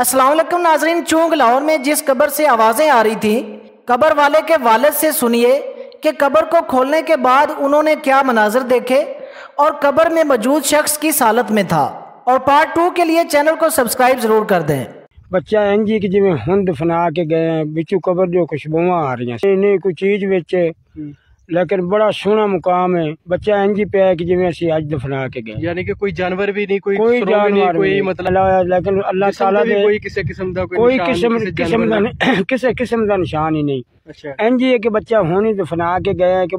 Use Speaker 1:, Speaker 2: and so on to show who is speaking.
Speaker 1: असलम नाजरीन चूंक लाहौर में जिस कबर से आवाज़ें आ रही थी कबर वाले के वालद से सुनिए कि कबर को खोलने के बाद उन्होंने क्या मनाजर देखे और कबर में मौजूद शख्स किस हालत में था और पार्ट टू के लिए चैनल को सब्सक्राइब ज़रूर कर दें
Speaker 2: ਬੱਚਾ ਇੰਜ ਹੀ ਕਿ ਜਿਵੇਂ ਹੁਣ ਦਫਨਾ ਕੇ ਗਏ ਆ, ਵਿੱਚੋਂ ਕਬਰ ਜੋ ਖੁਸ਼ਬੂਆਂ ਆ ਰਹੀਆਂ ਸੀ ਨਹੀਂ ਕੋਈ ਚੀਜ਼ ਵਿੱਚ लेकिन बड़ा सोहना मुकाम है। बच्चा इंज पे की जिम्मे अज
Speaker 3: दफना के गए। कोई जानवर भी नहीं कोई, कोई
Speaker 2: जानवर
Speaker 3: मतलब लेकिन अल्लाह
Speaker 2: तला
Speaker 3: कोई किसी किस्म का निशान
Speaker 2: ही नहीं।
Speaker 3: अच्छा।
Speaker 2: इंज है कि बच्चा हूँ ही दफना के गए कि